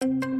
thank you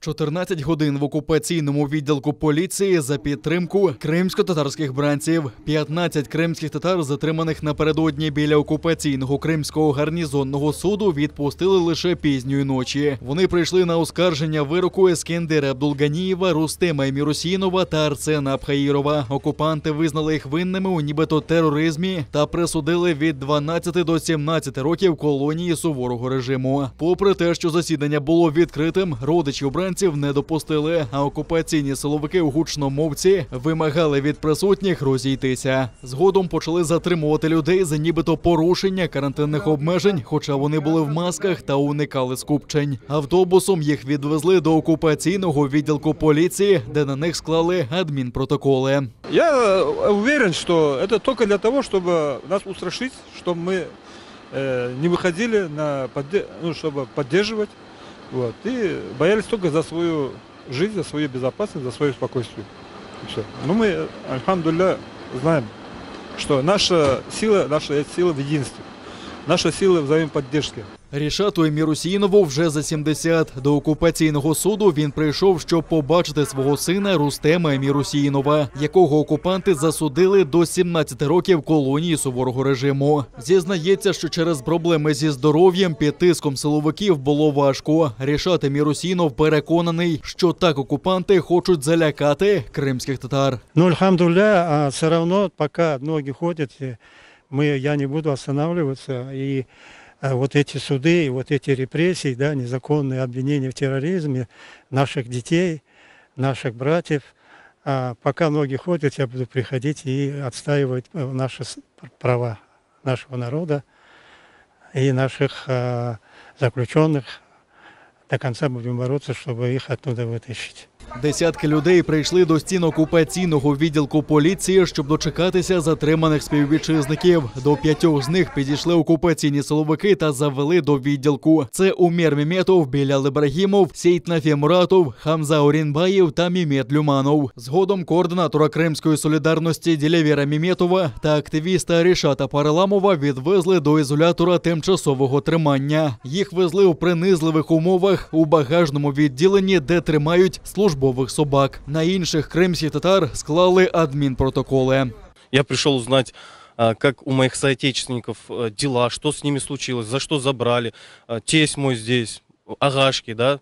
– 14 годин в окупаційному відділку поліції за підтримку кримсько-татарських бранців. 15 кримських татар, затриманих напередодні біля окупаційного кримського гарнізонного суду, відпустили лише пізньої ночі. Вони прийшли на оскарження вироку Ескендера Абдулганієва, Рустема Емірусінова та Арсена Абхаїрова. Окупанти визнали їх винними у нібито тероризмі та присудили від 12 до 17 років колонії суворого режиму. Попри те, що засідання було відкритим, родичі обранців не допустили, а окупаційні силовики у гучномовці вимагали від присутніх розійтися. Згодом почали затримувати людей за нібито порушення карантинних обмежень, хоча вони були в масках та уникали скупчень. Автобусом їх відвезли до окупаційного відділку поліції, де на них склали адмінпротоколи. Я э, уверен, что это только для того, чтобы нас устрашить, чтобы мы э, не выходили на подде- ну, чтобы поддерживать. Вот, и боялись только за свою жизнь, за свою безопасность, за свое спокойствие. И всё. Но мы, альхамдулля, знаем, что наша сила, наша сила в единстве. Наша сила в взаимоподдержке. Рішату Емірусінову вже за 70. До окупаційного суду він прийшов, щоб побачити свого сина Рустема Емірусінова, якого окупанти засудили до 17 років колонії суворого режиму. Зізнається, що через проблеми зі здоров'ям під тиском силовиків було важко. Рішат Емірусінов переконаний, що так окупанти хочуть залякати кримських татар. Но, альхамдулля, а все равно, пока ноги ходят, э, мы, я не буду останавливаться. И э, Вот эти суды, и вот эти репрессии, да, незаконные обвинения в терроризме наших детей, наших братьев, а пока ноги ходят, я буду приходить и отстаивать э, наши права нашего народа и наших э, заключенных. До конца будем бороться, чтобы их оттуда вытащить. Десятки людей прийшли до стін окупаційного відділку поліції, щоб дочекатися затриманих співвітчизників. До п'ятьох з них підійшли окупаційні силовики та завели до відділку. Це Умер Меметов, Білял Ібрагімов, Сейтнафі Муратов, Хамза Орінбаєв та Мемет Люманов. Згодом координатора Кримської солідарності Ділявера Меметова та активіста Рішата Параламова відвезли до ізолятора тимчасового тримання. Їх везли у принизливих умовах у багажному відділенні, де тримають службових собак. На інших кримських татар склали адмінпротоколи. Я пришел узнать, а, как у моих соотечественников э, дела, что с ними случилось, за что забрали. А, Тесть мой здесь, агашки, да,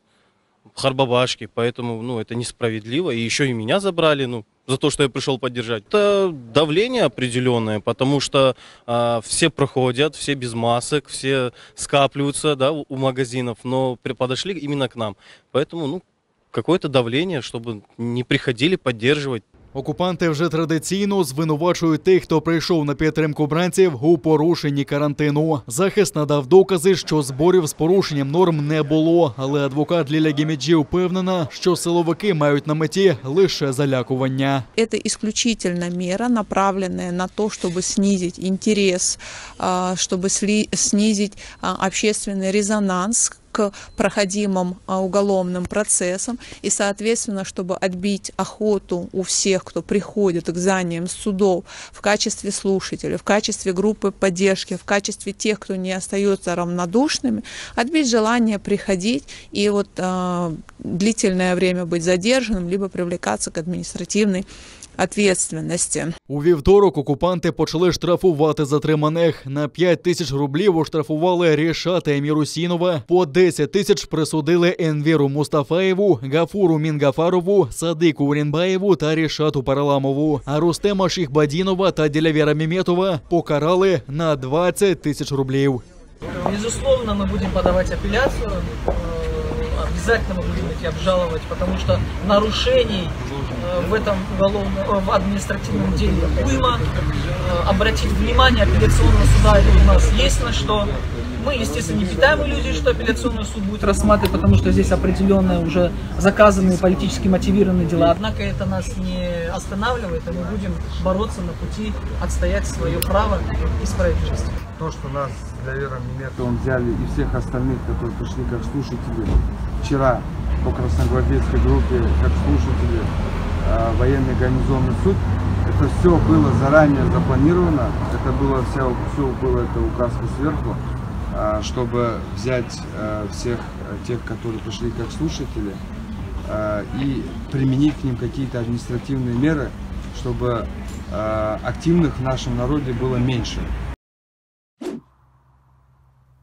харбабашки, поэтому, ну, это несправедливо. И еще и меня забрали, ну, за то, что я пришел поддержать. Это давление определенное, потому что а, все проходят, все без масок, все скапливаются, да, у магазинов, но подошли именно к нам. Поэтому, ну, какое-то давление, чтобы не приходили поддерживать. Окупанти вже традиційно звинувачують тих, хто прийшов на підтримку бранців у порушенні карантину. Захист надав докази, що зборів з порушенням норм не було. Але адвокат Ліля Гіміджі впевнена, що силовики мають на меті лише залякування. Это исключительно мера, направленная на то, чтобы снизить интерес, а, чтобы сли- снизить а, общественный резонанс проходимым а, уголовным процессам и, соответственно, чтобы отбить охоту у всех, кто приходит к зданиям судов в качестве слушателей, в качестве группы поддержки, в качестве тех, кто не остается равнодушными, отбить желание приходить и вот а, длительное время быть задержанным, либо привлекаться к административной ответственности. У вівторок окупанти почали штрафувати затриманих. На 5 тисяч рублів оштрафували Рішата Емірусінова, по 10 тисяч присудили Енвіру Мустафаєву, Гафуру Мінгафарову, Садику Урінбаєву та Рішату Параламову. А Рустема Шіхбадінова та Ділявіра Міметова покарали на 20 тисяч рублів. Безусловно, мы будем подавать апелляцию. э, Обязательно мы будем идти обжаловать, потому что нарушений э, в этом уголовном, э, в административном деле уйма. Э, Обратить внимание апелляционного суда у нас есть на что. Мы, естественно, не питаем иллюзий, что апелляционный суд будет рассматривать, потому что здесь определенные уже заказанные политически мотивированные дела. Однако это нас не останавливает, и мы будем бороться на пути отстоять свое право и справедливость. То, что нас для Вера Меметовым взяли и всех остальных, которые пришли как слушатели, вчера по красногвардейской группе, как слушатели, э, военный гарнизонный суд. Это все было заранее запланировано, это было все, все было это указка сверху, э, чтобы взять э, всех э, тех, которые пришли как слушатели, э, и применить к ним какие-то административные меры, чтобы э, активных в нашем народе было меньше.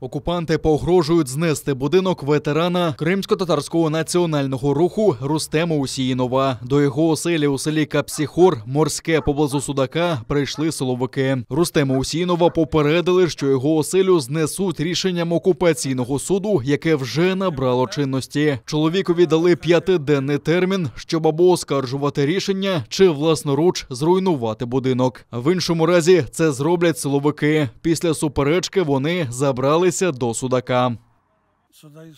Окупанти погрожують знести будинок ветерана кримсько-татарського національного руху Рустема Усіїнова. До його оселі у селі Капсіхор, морське поблизу Судака, прийшли силовики. Рустема Усіїнова попередили, що його оселю знесуть рішенням окупаційного суду, яке вже набрало чинності. Чоловікові дали п'ятиденний термін, щоб або оскаржувати рішення, чи власноруч зруйнувати будинок. В іншому разі це зроблять силовики. Після суперечки вони забралися до судака.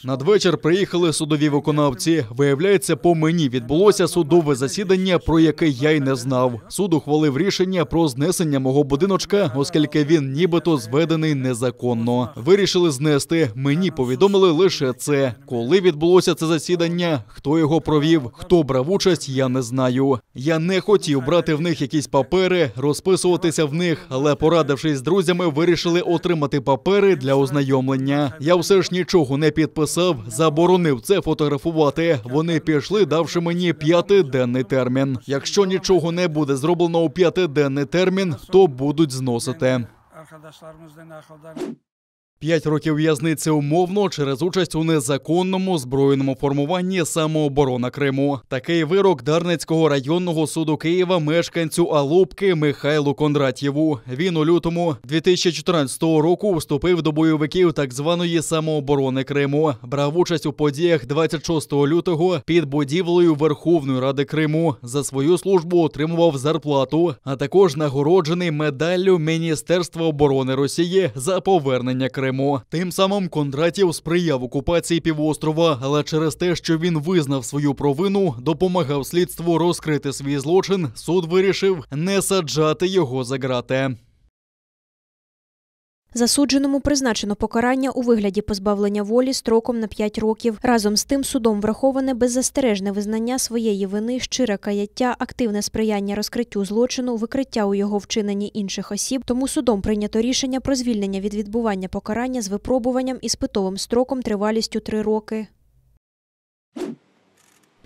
Надвечір приїхали судові виконавці. Виявляється, по мені відбулося судове засідання, про яке я й не знав. Суд ухвалив рішення про знесення мого будиночка, оскільки він нібито зведений незаконно. Вирішили знести. Мені повідомили лише це. Коли відбулося це засідання, хто його провів, хто брав участь, я не знаю. Я не хотів брати в них якісь папери, розписуватися в них, але порадившись з друзями, вирішили отримати папери для ознайомлення. Я все ж нічого не підписав, заборонив це фотографувати. Вони пішли, давши мені п'ятиденний термін. Якщо нічого не буде зроблено у п'ятиденний термін, то будуть зносити. П'ять років в'язниці умовно через участь у незаконному збройному формуванні самооборона Криму. Такий вирок Дарницького районного суду Києва мешканцю Алупки Михайлу Кондратєву. Він у лютому 2014 року вступив до бойовиків так званої самооборони Криму. Брав участь у подіях 26 лютого під будівлею Верховної Ради Криму. За свою службу отримував зарплату, а також нагороджений медаллю Міністерства оборони Росії за повернення Криму. Тим самим Кондратів сприяв окупації півострова, але через те, що він визнав свою провину, допомагав слідству розкрити свій злочин. Суд вирішив не саджати його за грати. Засудженому призначено покарання у вигляді позбавлення волі строком на 5 років. Разом з тим судом враховане беззастережне визнання своєї вини, щире каяття, активне сприяння розкриттю злочину, викриття у його вчиненні інших осіб. Тому судом прийнято рішення про звільнення від відбування покарання з випробуванням і спитовим строком тривалістю 3 роки.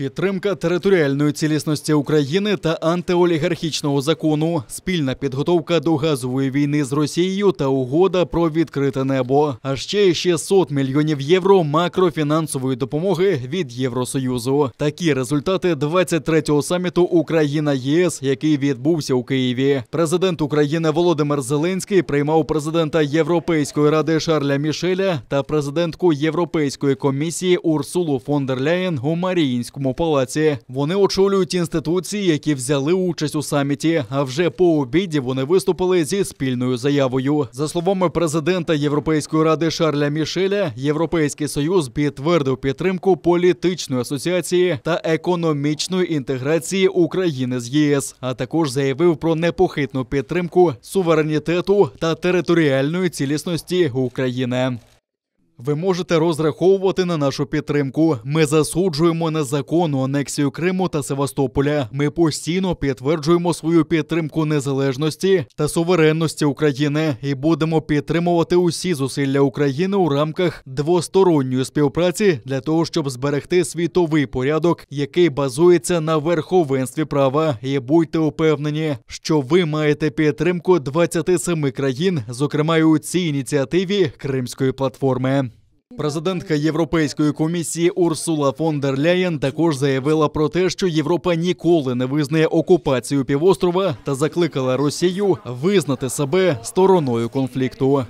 Підтримка територіальної цілісності України та антиолігархічного закону, спільна підготовка до газової війни з Росією та угода про відкрите небо. А ще 600 мільйонів євро макрофінансової допомоги від Євросоюзу. Такі результати 23-го саміту Україна ЄС, який відбувся у Києві. Президент України Володимир Зеленський приймав президента Європейської ради Шарля Мішеля та президентку Європейської комісії Урсулу фон дер Ляєн у Маріїнському палаці. Вони очолюють інституції, які взяли участь у саміті. А вже по обіді вони виступили зі спільною заявою. За словами президента Європейської ради Шарля Мішеля, Європейський союз підтвердив підтримку політичної асоціації та економічної інтеграції України з ЄС, а також заявив про непохитну підтримку суверенітету та територіальної цілісності України. Ви можете розраховувати на нашу підтримку. Ми засуджуємо незаконну анексію Криму та Севастополя. Ми постійно підтверджуємо свою підтримку незалежності та суверенності України і будемо підтримувати усі зусилля України у рамках двосторонньої співпраці для того, щоб зберегти світовий порядок, який базується на верховенстві права. І будьте упевнені, що ви маєте підтримку 27 країн, зокрема й у цій ініціативі Кримської платформи. Президентка Європейської комісії Урсула фон дер Ляєн також заявила про те, що Європа ніколи не визнає окупацію півострова та закликала Росію визнати себе стороною конфлікту.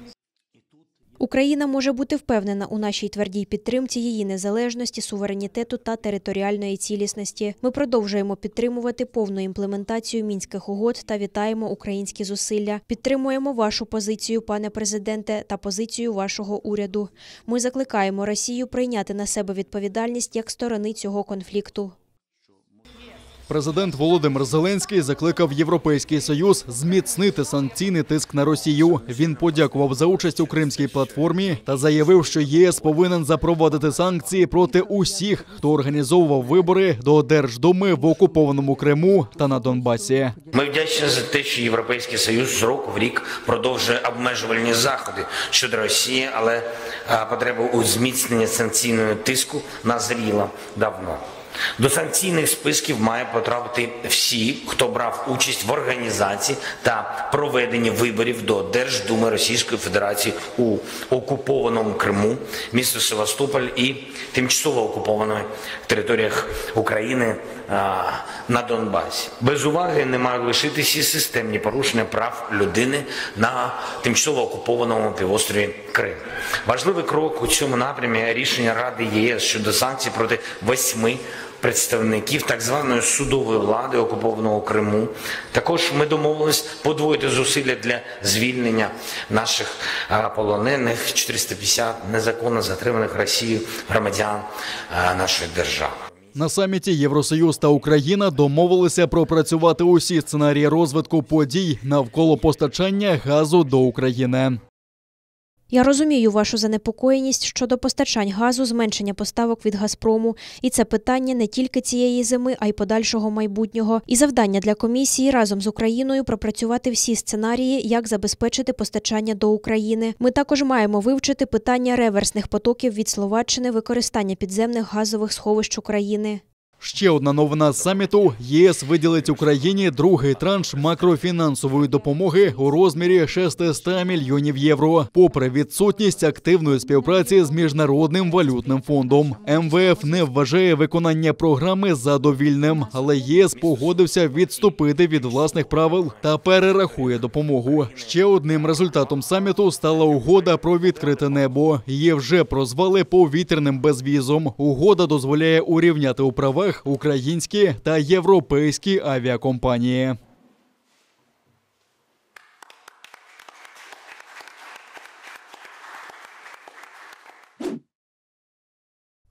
Україна може бути впевнена у нашій твердій підтримці її незалежності, суверенітету та територіальної цілісності. Ми продовжуємо підтримувати повну імплементацію мінських угод та вітаємо українські зусилля. Підтримуємо вашу позицію, пане президенте, та позицію вашого уряду. Ми закликаємо Росію прийняти на себе відповідальність як сторони цього конфлікту. Президент Володимир Зеленський закликав Європейський Союз зміцнити санкційний тиск на Росію. Він подякував за участь у кримській платформі та заявив, що єС повинен запровадити санкції проти усіх, хто організовував вибори до Держдуми в окупованому Криму та на Донбасі. Ми вдячні за те, що Європейський Союз з року в рік продовжує обмежувальні заходи щодо Росії, але а, потреба у зміцненні санкційного тиску назріла давно. До санкційних списків має потрапити всі, хто брав участь в організації та проведенні виборів до Держдуми Російської Федерації у окупованому Криму, місто Севастополь і тимчасово окупованих територіях України а, на Донбасі. Без уваги не мають лишитися системні порушення прав людини на тимчасово окупованому півострові Крим. Важливий крок у цьому напрямі рішення Ради ЄС щодо санкцій проти восьми представників так званої судової влади окупованого Криму. Також ми домовились подвоїти зусилля для звільнення наших а, полонених 450 незаконно затриманих Росією громадян нашої держави. На саміті Євросоюз та Україна домовилися пропрацювати усі сценарії розвитку подій навколо постачання газу до України. Я розумію вашу занепокоєність щодо постачань газу, зменшення поставок від Газпрому, і це питання не тільки цієї зими, а й подальшого майбутнього. І завдання для комісії разом з Україною пропрацювати всі сценарії, як забезпечити постачання до України. Ми також маємо вивчити питання реверсних потоків від Словаччини, використання підземних газових сховищ України. Ще одна новина з саміту: ЄС виділить Україні другий транш макрофінансової допомоги у розмірі 600 мільйонів євро. Попри відсутність активної співпраці з міжнародним валютним фондом, МВФ не вважає виконання програми задовільним, але єС погодився відступити від власних правил та перерахує допомогу. Ще одним результатом саміту стала угода про відкрите небо. Її вже прозвали повітряним безвізом. Угода дозволяє урівняти у правах українські та європейські авіакомпанії.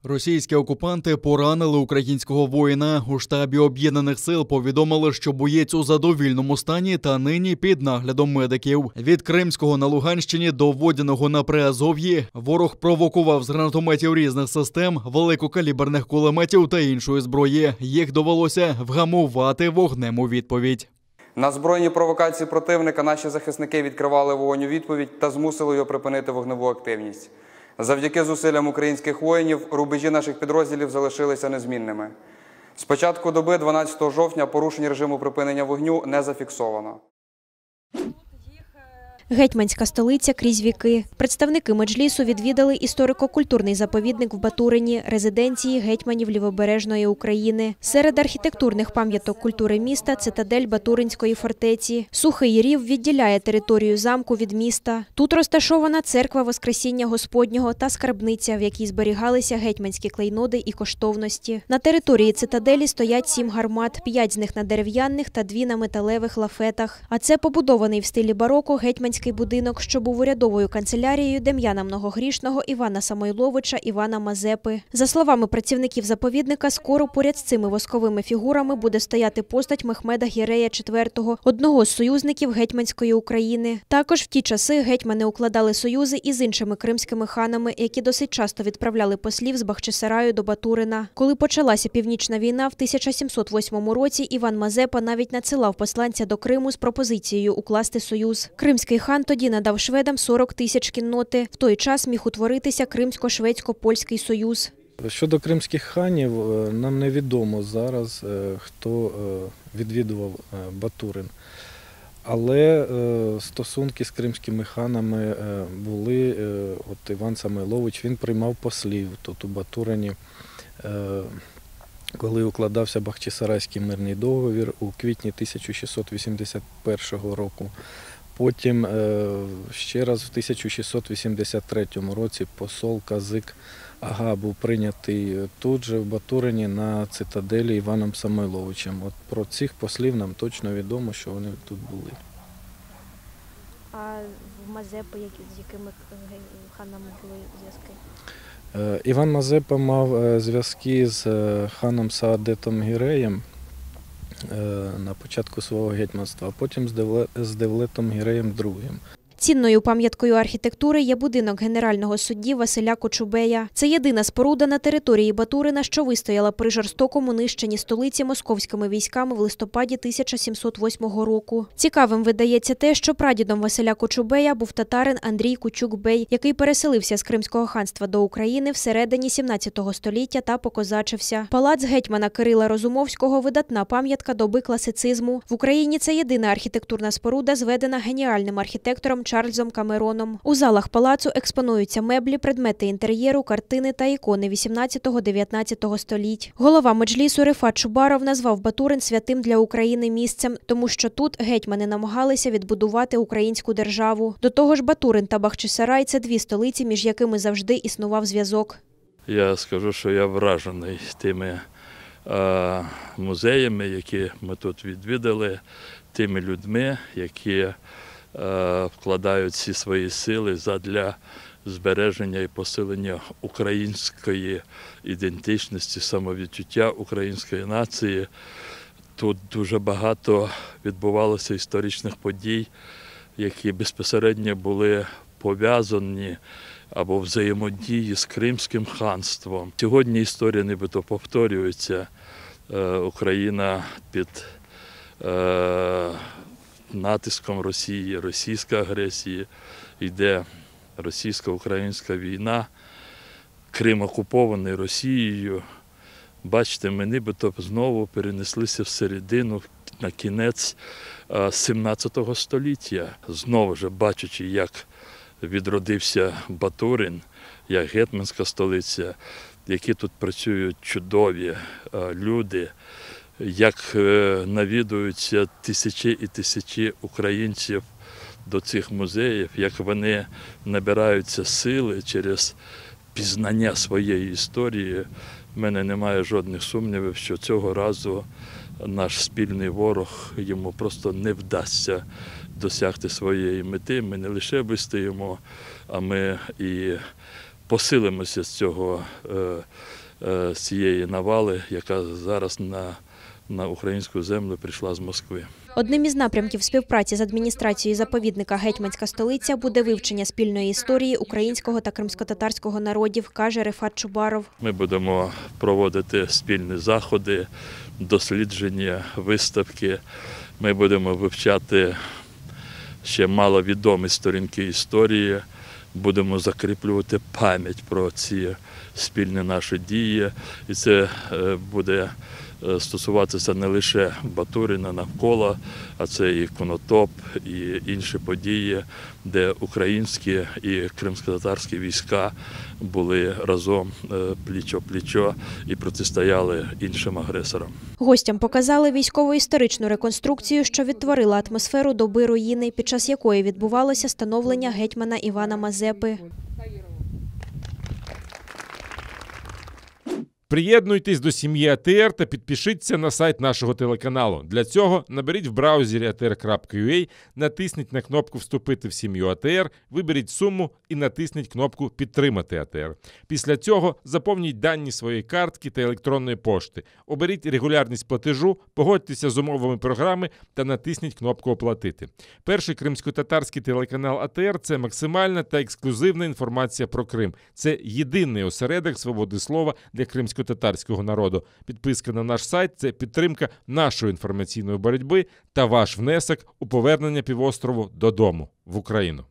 Російські окупанти поранили українського воїна. У штабі об'єднаних сил повідомили, що боєць у задовільному стані та нині під наглядом медиків. Від Кримського на Луганщині до Водяного на Приазов'ї ворог провокував з гранатометів різних систем, великокаліберних кулеметів та іншої зброї. Їх довелося вгамувати вогнем у відповідь. На збройні провокації противника наші захисники відкривали вогонь у відповідь та змусили його припинити вогневу активність. Завдяки зусиллям українських воїнів рубежі наших підрозділів залишилися незмінними. З початку доби, 12 жовтня, порушень режиму припинення вогню не зафіксовано. Гетьманська столиця крізь віки. Представники меджлісу відвідали історико-культурний заповідник в Батурині, резиденції гетьманів Лівобережної України. Серед архітектурних пам'яток культури міста цитадель Батуринської фортеці. Сухий рів відділяє територію замку від міста. Тут розташована церква Воскресіння Господнього та скарбниця, в якій зберігалися гетьманські клейноди і коштовності. На території цитаделі стоять сім гармат, п'ять з них на дерев'яних та дві на металевих лафетах. А це побудований в стилі бароко гетьманський будинок, що був урядовою канцелярією Дем'яна Многогрішного, Івана Самойловича, Івана Мазепи. За словами працівників заповідника, скоро поряд з цими восковими фігурами буде стояти постать Мехмеда Гірея IV, одного з союзників гетьманської України. Також в ті часи гетьмани укладали союзи із іншими кримськими ханами, які досить часто відправляли послів з Бахчисараю до Батурина. Коли почалася північна війна в 1708 році, Іван Мазепа навіть надсилав посланця до Криму з пропозицією укласти союз. Кримський хан тоді надав шведам 40 тисяч кінноти. В той час міг утворитися Кримсько-шведсько-польський союз. Щодо кримських ханів, е, нам невідомо зараз, е, хто е, відвідував Батурин. Але стосунки з кримськими ханами були. От Іван Самойлович він приймав послів тут у Батурині, коли укладався Бахчисарайський мирний договір у квітні 1681 року. Потім е, ще раз в 1683 році посол Казик Ага був прийнятий тут же в Батурині на цитаделі Іваном Самойловичем. От про цих послів нам точно відомо, що вони тут були. А в Мазепи, з якими ханами були зв'язки? Е, Іван Мазепа мав е, зв'язки з е, ханом Саадетом Гіреєм. На початку свого гетьманства, а потім з Девлетом Гіреєм II. Цінною пам'яткою архітектури є будинок генерального судді Василя Кочубея. Це єдина споруда на території Батурина, що вистояла при жорстокому нищенні столиці московськими військами в листопаді 1708 року. Цікавим видається те, що прадідом Василя Кочубея був татарин Андрій Кучук-бей, який переселився з Кримського ханства до України всередині 17 століття та покозачився. Палац гетьмана Кирила Розумовського видатна пам'ятка доби класицизму. В Україні це єдина архітектурна споруда, зведена геніальним архітектором Чарльзом Камероном. У залах палацу експонуються меблі, предмети інтер'єру, картини та ікони 18-19 століть. Голова меджлісу Рифат Чубаров назвав Батурин святим для України місцем, тому що тут гетьмани намагалися відбудувати українську державу. До того ж, Батурин та Бахчисарай – це дві столиці, між якими завжди існував зв'язок. Я скажу, що я вражений тими музеями, які ми тут відвідали, тими людьми, які вкладають всі свої сили задля збереження і посилення української ідентичності, самовідчуття української нації. Тут дуже багато відбувалося історичних подій, які безпосередньо були пов'язані або взаємодії з Кримським ханством. Сьогодні історія нібито повторюється. Е, Україна під натиском Росії, російська агресія, йде російсько-українська війна, Крим окупований Росією. Бачите, ми нібито знову перенеслися всередину на кінець е, 17 століття. Знову ж бачачи, як відродився Батурин, як гетьманська столиця, які тут працюють чудові люди, як е, навідуються тисячі і тисячі українців до цих музеїв, як вони набираються сили через пізнання своєї історії. В мене немає жодних сумнівів, що цього разу наш спільний ворог йому просто не вдасться досягти своєї мети. Ми не лише вистоїмо, а ми і посилимося з цього е, е, з цієї навали, яка зараз на, на українську землю прийшла з Москви. Одним із напрямків співпраці з адміністрацією заповідника Гетьманська столиця буде вивчення спільної історії українського та кримськотатарського народів, каже Рефат Чубаров. Ми будемо проводити спільні заходи, дослідження, виставки. Ми будемо вивчати ще маловідомі сторінки історії, будемо закріплювати пам'ять про ці спільні наші дії. І це е, буде стосуватися не лише Батурина навколо, а це і Конотоп, і інші події, де українські і кримськотатарські війська були разом е, плічо-плічо і протистояли іншим агресорам. Гостям показали військово-історичну реконструкцію, що відтворила атмосферу доби руїни, під час якої відбувалося становлення гетьмана Івана Мазепи. Приєднуйтесь до сім'ї АТР та підпишіться на сайт нашого телеканалу. Для цього наберіть в браузері atr.ua, натисніть на кнопку Вступити в сім'ю АТР, виберіть суму і натисніть кнопку Підтримати АТР. Після цього заповніть дані своєї картки та електронної пошти. Оберіть регулярність платежу, погодьтеся з умовами програми та натисніть кнопку Оплатити. Перший кримсько-татарський телеканал АТР це максимальна та ексклюзивна інформація про Крим. Це єдиний осередок свободи слова для кримсько-татарського народу. Підписка на наш сайт це підтримка нашої інформаційної боротьби та ваш внесок у повернення півострову додому в Україну.